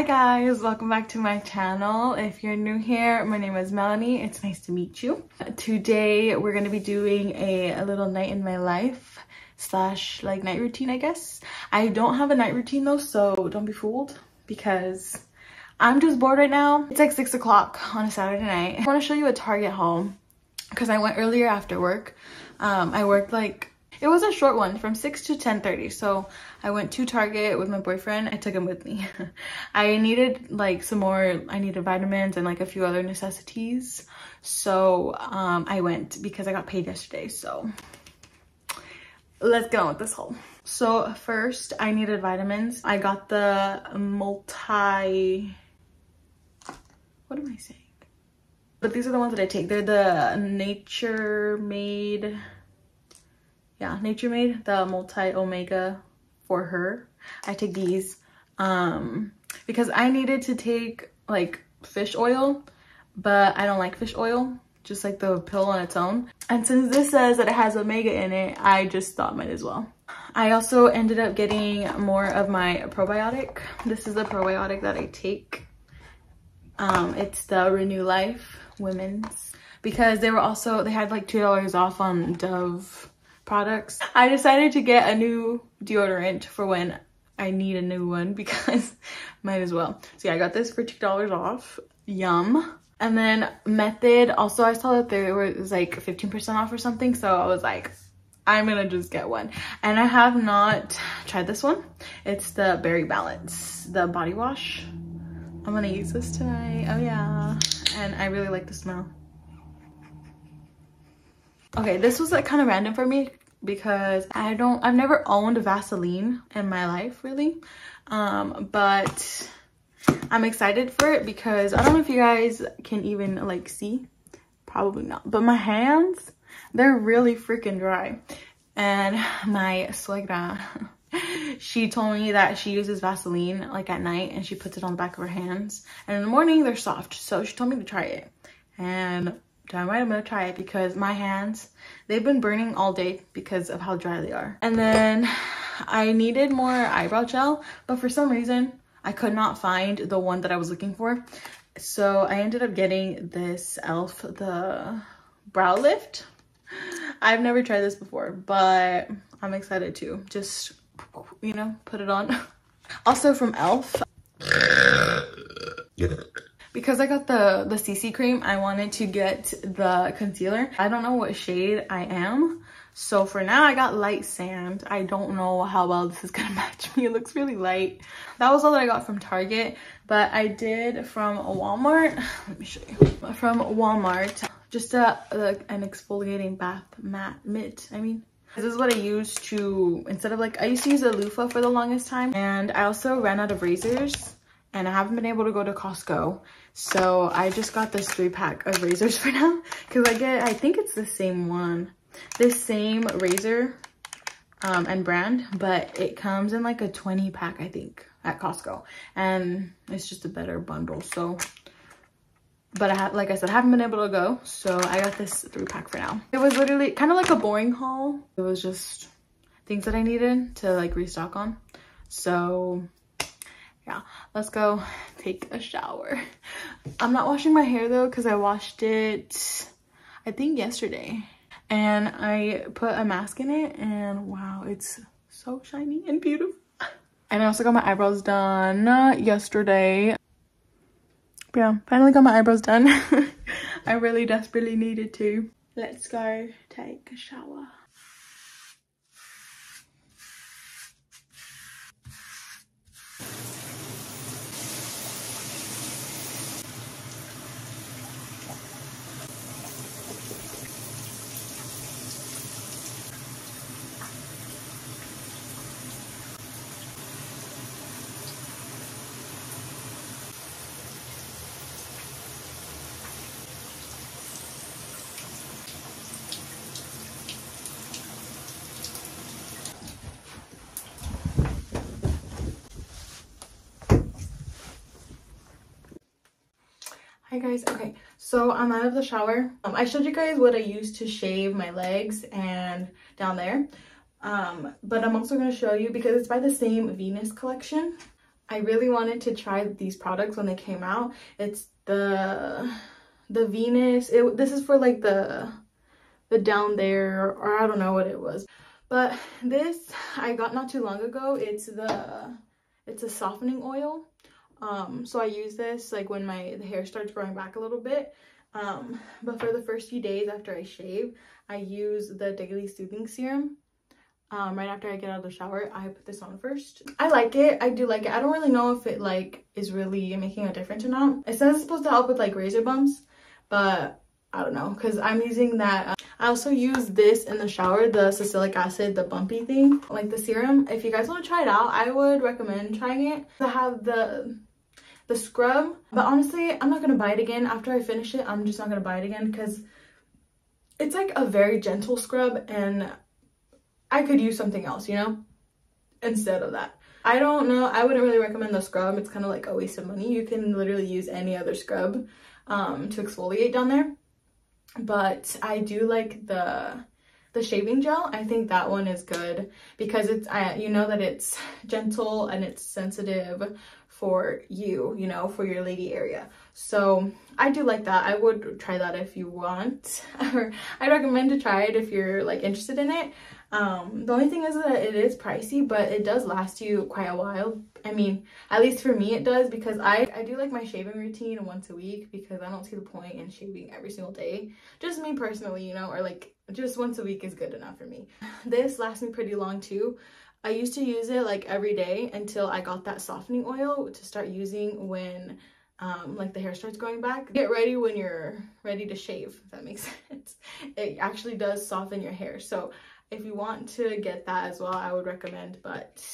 Hi guys, welcome back to my channel. If you're new here, my name is Melanie. It's nice to meet you. Today we're to be doing a, a little night in my life slash like night routine, I guess. I don't have a night routine though, so don't be fooled because I'm just bored right now. It's like 6 o'clock on a Saturday night. I want to show you a Target haul because I went earlier after work. Um, I worked like it was a short one from 6 to 10.30. So I went to Target with my boyfriend. I took him with me. I needed like some more, I needed vitamins and like a few other necessities. So um, I went because I got paid yesterday. So let's get on with this haul. So first I needed vitamins. I got the multi, what am I saying? But these are the ones that I take. They're the Nature Made yeah, Nature Made, the multi-omega for her. I take these um, because I needed to take like fish oil, but I don't like fish oil, just like the pill on its own. And since this says that it has omega in it, I just thought might as well. I also ended up getting more of my probiotic. This is the probiotic that I take. Um, it's the Renew Life Women's because they were also, they had like $2 off on Dove products. I decided to get a new deodorant for when I need a new one because might as well. So yeah, I got this for $2 off. Yum. And then Method, also I saw that there was like 15% off or something. So I was like, I'm gonna just get one. And I have not tried this one. It's the Berry Balance, the body wash. I'm gonna use this tonight. Oh yeah. And I really like the smell. Okay, this was like kind of random for me because I don't, I've never owned Vaseline in my life really. Um, but I'm excited for it because I don't know if you guys can even like see, probably not, but my hands, they're really freaking dry. And my suegra, she told me that she uses Vaseline like at night and she puts it on the back of her hands. And in the morning, they're soft. So she told me to try it. And damn right, I'm gonna try it because my hands, they've been burning all day because of how dry they are. And then I needed more eyebrow gel, but for some reason, I could not find the one that I was looking for. So I ended up getting this e.l.f. the brow lift. I've never tried this before, but I'm excited to just, you know, put it on. Also from e.l.f because I got the, the CC cream, I wanted to get the concealer. I don't know what shade I am. So for now, I got light sand. I don't know how well this is gonna match me. It looks really light. That was all that I got from Target, but I did from Walmart. Let me show you. From Walmart, just a, an exfoliating bath mat mitt, I mean. This is what I use to, instead of like, I used to use a loofah for the longest time. And I also ran out of razors and I haven't been able to go to Costco. So I just got this three pack of razors for now because I get, I think it's the same one, this same razor um, and brand, but it comes in like a 20 pack, I think, at Costco. And it's just a better bundle. So, but I have, like I said, I haven't been able to go. So I got this three pack for now. It was literally kind of like a boring haul. It was just things that I needed to like restock on. So let's go take a shower. I'm not washing my hair though because i washed it i think yesterday. And i put a mask in it and wow it's so shiny and beautiful. And i also got my eyebrows done yesterday. Yeah finally got my eyebrows done. I really desperately needed to. Let's go take a shower guys, okay, so I'm out of the shower. Um, I showed you guys what I used to shave my legs and down there. Um, but I'm also gonna show you, because it's by the same Venus collection, I really wanted to try these products when they came out. It's the the Venus. It, this is for like the the down there or I don't know what it was. But this I got not too long ago. It's the it's a softening oil. Um, so I use this like when my the hair starts growing back a little bit. Um, but for the first few days after I shave, I use the Daily Soothing Serum um, right after I get out of the shower, I put this on first. I like it. I do like it. I don't really know if it like is really making a difference or not. It says it's supposed to help with like razor bumps, but I don't know because I'm using that. I also use this in the shower, the salicylic acid, the bumpy thing, like the serum. If you guys want to try it out, I would recommend trying it. I have the the scrub, but honestly, I'm not gonna buy it again. After I finish it, I'm just not gonna buy it again because it's like a very gentle scrub and I could use something else, you know, instead of that. I don't know. I wouldn't really recommend the scrub. It's kind of like a waste of money. You can literally use any other scrub um, to exfoliate down there. But I do like the the shaving gel. I think that one is good because it's, I, you know that it's gentle and it's sensitive for you, you know, for your lady area. So I do like that. I would try that if you want. or I recommend to try it if you're like interested in it. Um, the only thing is that it is pricey, but it does last you quite a while. I mean, at least for me it does because I, I do like my shaving routine once a week because I don't see the point in shaving every single day. Just me personally, you know, or like just once a week is good enough for me. This lasts me pretty long too. I used to use it like every day until I got that softening oil to start using when um, like the hair starts going back. Get ready when you're ready to shave, if that makes sense. It actually does soften your hair. So if you want to get that as well, I would recommend, but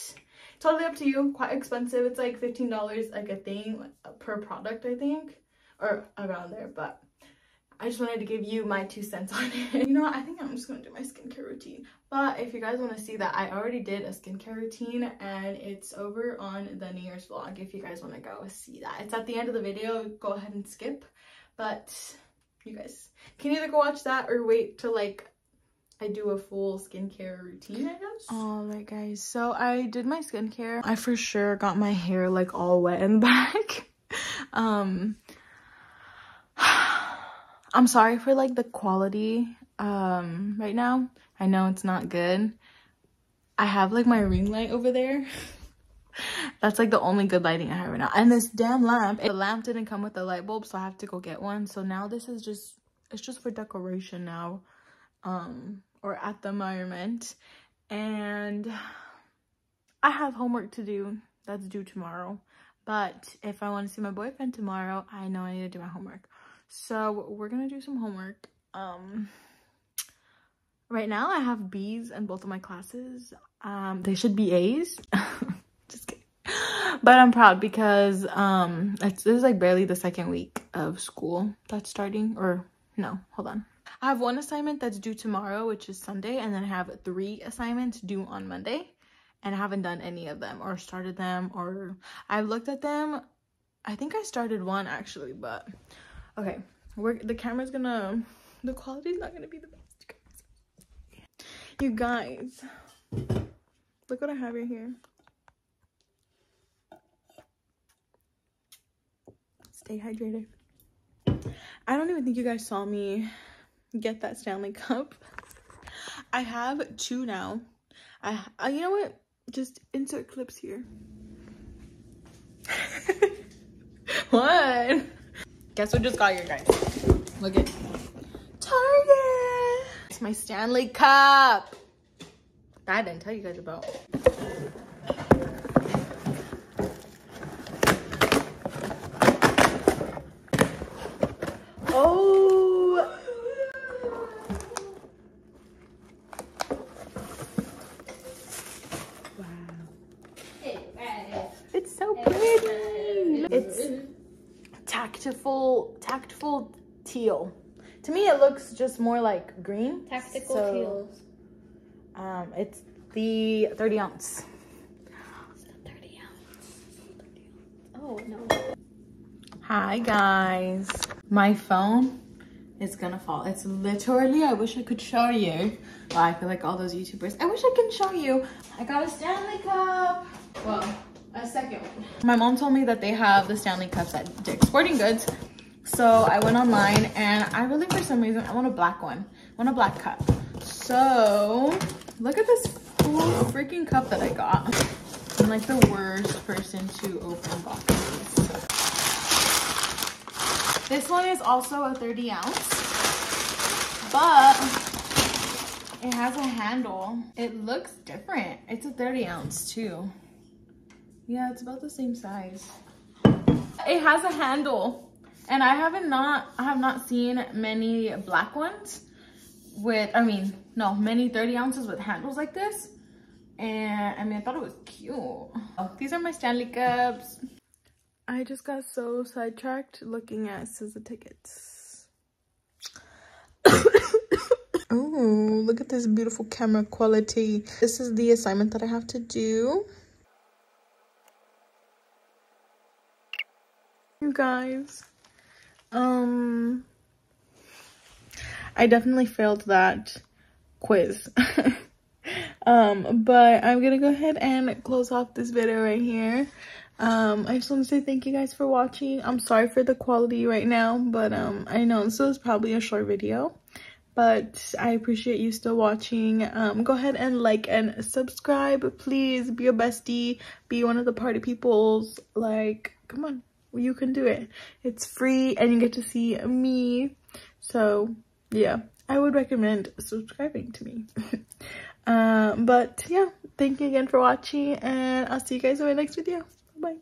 totally up to you. Quite expensive. It's like $15 like a thing per product, I think, or around there, but I just wanted to give you my two cents on it. You know what? I think I'm just going to do my skincare routine. But if you guys want to see that, I already did a skincare routine and it's over on the New Year's vlog if you guys want to go see that. It's at the end of the video. Go ahead and skip. But you guys can either go watch that or wait till like I do a full skincare routine, I guess. Alright guys, so I did my skincare. I for sure got my hair like all wet in the back. um I'm sorry for like the quality um right now. I know it's not good. I have like my ring light over there. That's like the only good lighting I have right now. And this damn lamp, the lamp didn't come with the light bulb, so I have to go get one. So now this is just, it's just for decoration now. Um, or at the moment. And I have homework to do that's due tomorrow. But if I want to see my boyfriend tomorrow, I know I need to do my homework. So we're to do some homework. Um, right now I have B's in both of my classes. Um, they should be A's. Just kidding. But I'm proud because um, it's, this is like barely the second week of school that's starting. Or no, hold on. I have one assignment that's due tomorrow, which is Sunday, and then I have three assignments due on Monday. And I haven't done any of them or started them or I've looked at them. I think I started one actually, but okay. We're the camera's gonna the quality's not gonna be the best, you guys. Look what I have right here. Stay hydrated. I don't even think you guys saw me get that Stanley Cup. I have two now. I, uh, you know what? Just insert clips here. what? Guess what just got here, guys? Look at Target. It's my Stanley Cup. That I didn't tell you guys about. Teal. To me, it looks just more like green. Tactical so, teals. Um, it's the 30 ounce. It's the 30 ounce. Oh, no. Hi, guys. My phone is gonna fall. It's literally, I wish I could show you. I feel like all those YouTubers. I wish I can show you. I got a Stanley Cup. Well, a second one. My mom told me that they have the Stanley Cups at Dick's Sporting Goods. So I went online and I really, for some reason, I want a black one. I want a black cup. So look at this cool freaking cup that I got. I'm like the worst person to open boxes. This one is also a 30 ounce, but it has a handle. It looks different. It's a 30 ounce too. Yeah, it's about the same size. It has a handle and I haven't not, I have not seen many black ones with, I mean, no, many 30 ounces with handles like this. And I mean, I thought it was cute. Oh, these are my Stanley Cups. I just got so sidetracked looking at SZA tickets. oh, look at this beautiful camera quality. This is the assignment that I have to do. You guys, um, I definitely failed that quiz. um, but I'm gonna go ahead and close off this video right here. Um i just want to say thank you guys for watching. I'm sorry for the quality right now but um i know this was probably a short video but i appreciate you still watching. Um go ahead and like and subscribe. Please be a bestie. Be one of the party peoples. Like come on you can do it. It's free and you get to see me. So yeah i would recommend subscribing to me. Um but yeah thank you again for watching and i'll see you guys in my next video. Bye.